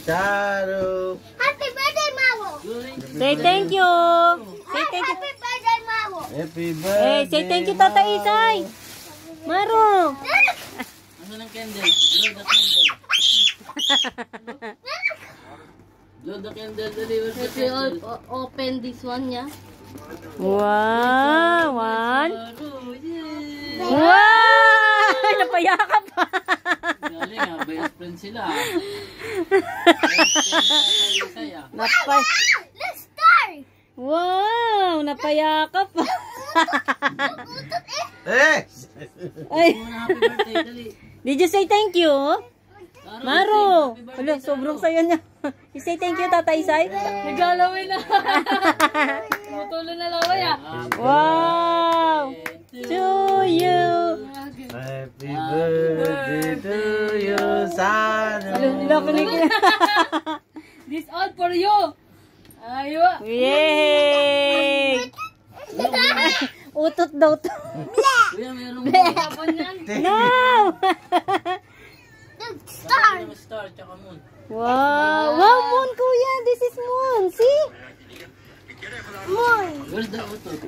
Saru. Happy birthday, Mamo! Say thank you. Say thank you. Happy birthday, Mamo! Happy Eh, birthday. say thank you, Tata Isay. Maro. Ano ng candle? Blow the candle. Blow the candle. Candle? o- open this one, yeah. Wow. One. Saru, yay! Wow. Napayakap pa. Galing ah, best friend sila Tatay. Napay. Let's start! Wow. Napayakap pa. Eh! Ay. Did you say thank you? Maro. Wala, sobrang saya niya. You say thank you, Tata Isay. Naglalaway na. Tutulo na laway, ah. Wow. You, ni This all for you. Ayo. Yay! Utot daw to. No! Merong star tsaka moon. wow! Wow, moon, kuya! This is moon! See? Moon! Where's the utot?